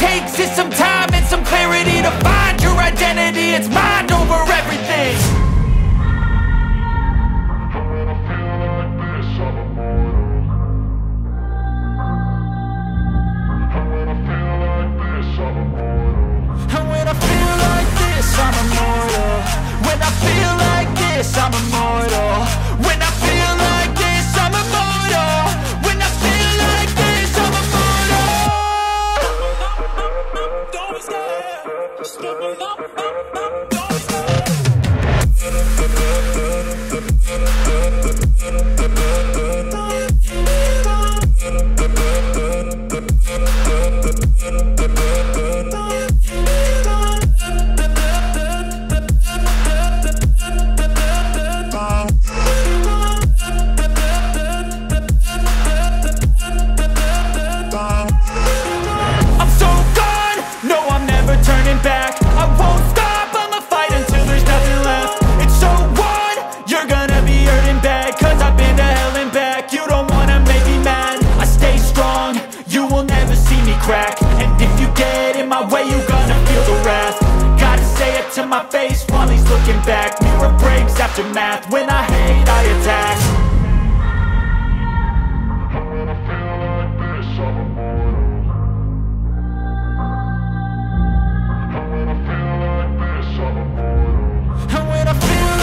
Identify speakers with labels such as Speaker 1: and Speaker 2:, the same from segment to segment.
Speaker 1: takes is some time and some clarity To find your identity, it's mind face while he's looking back Mirror breaks after math, when I hate I attack. And when I feel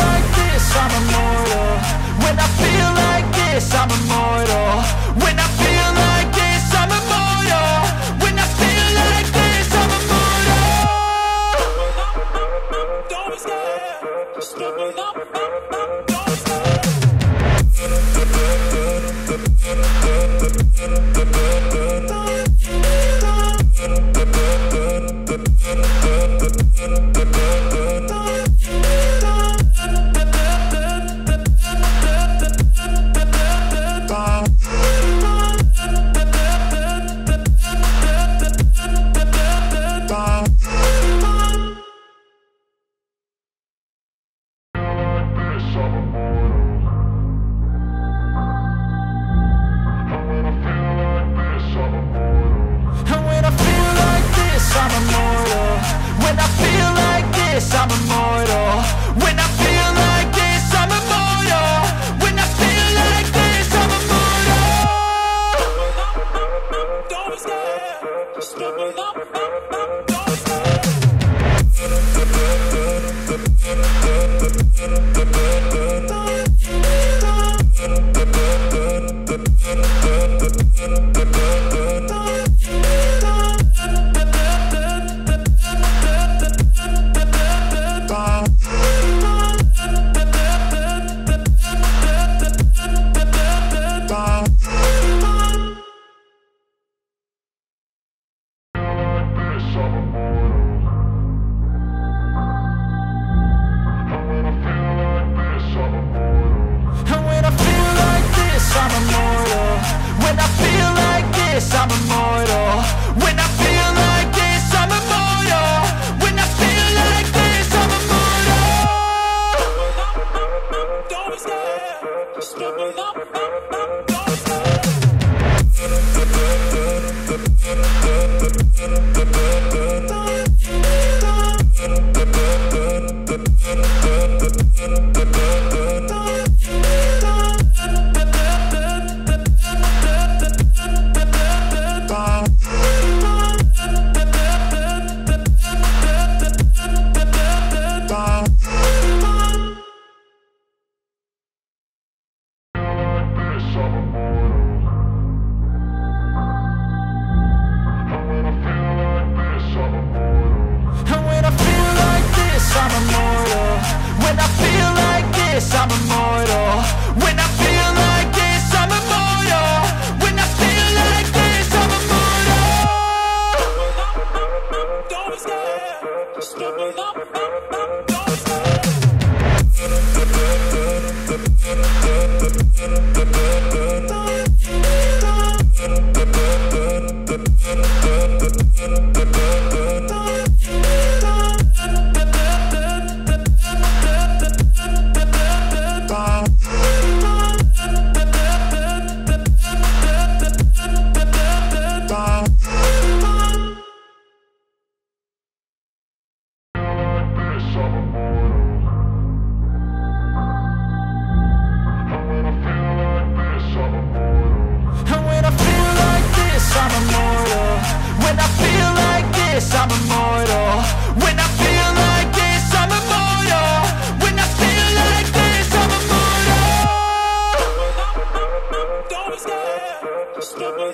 Speaker 1: like this, I'm immortal. When I feel like this, I'm immortal this, I'm immortal And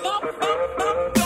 Speaker 1: bump, bump, bump, bump.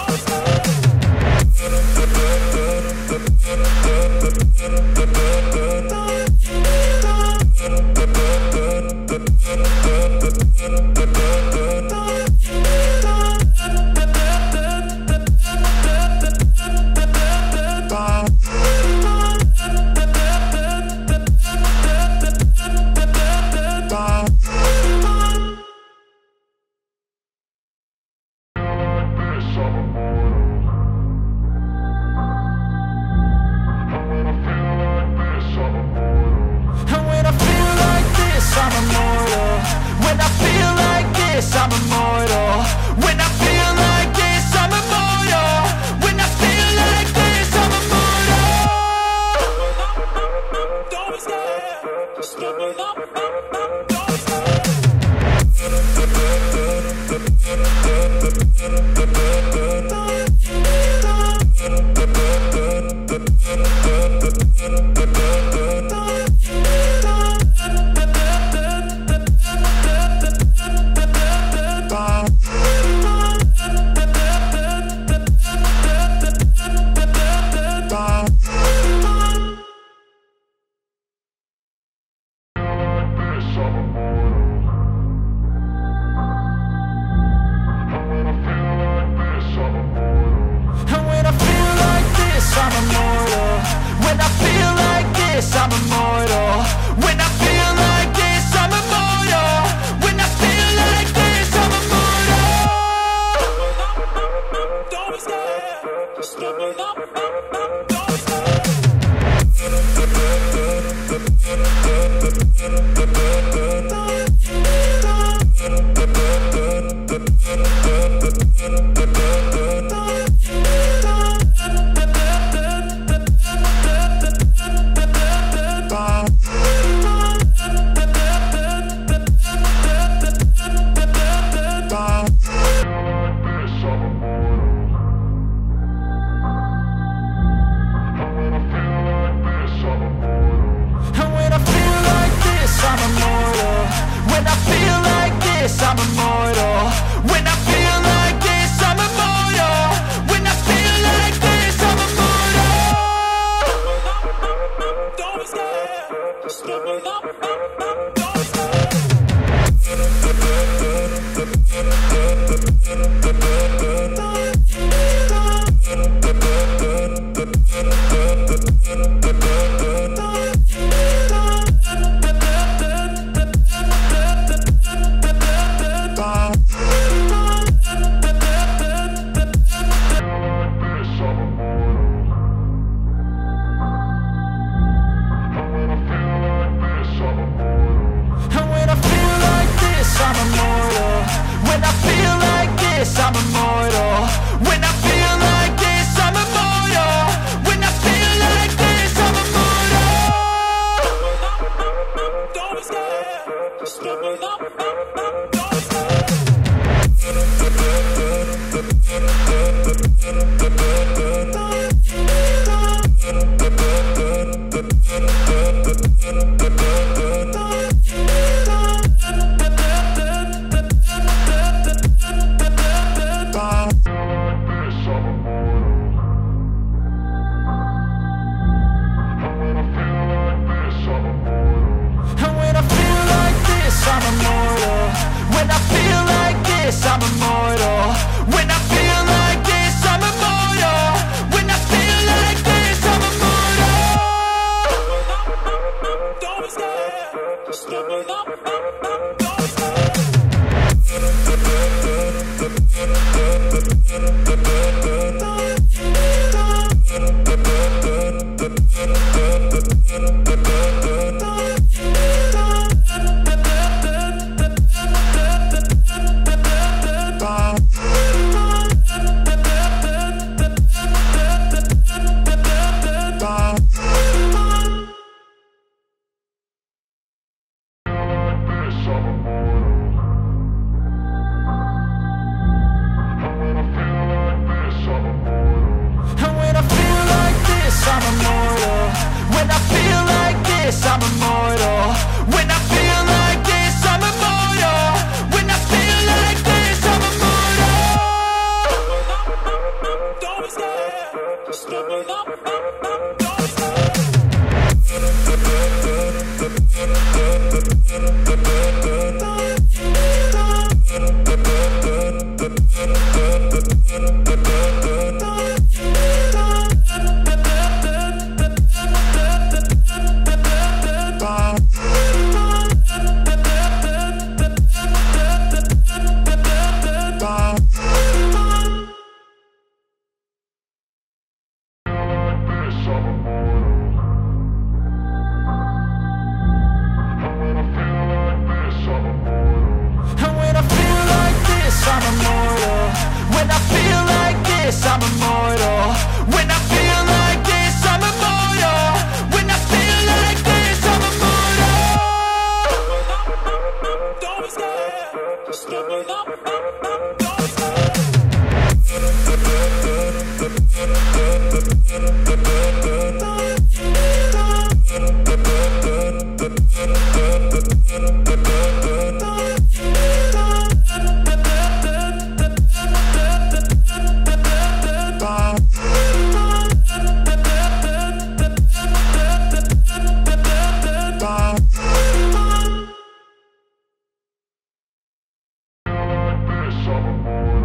Speaker 1: Yes, I'm a summer morning.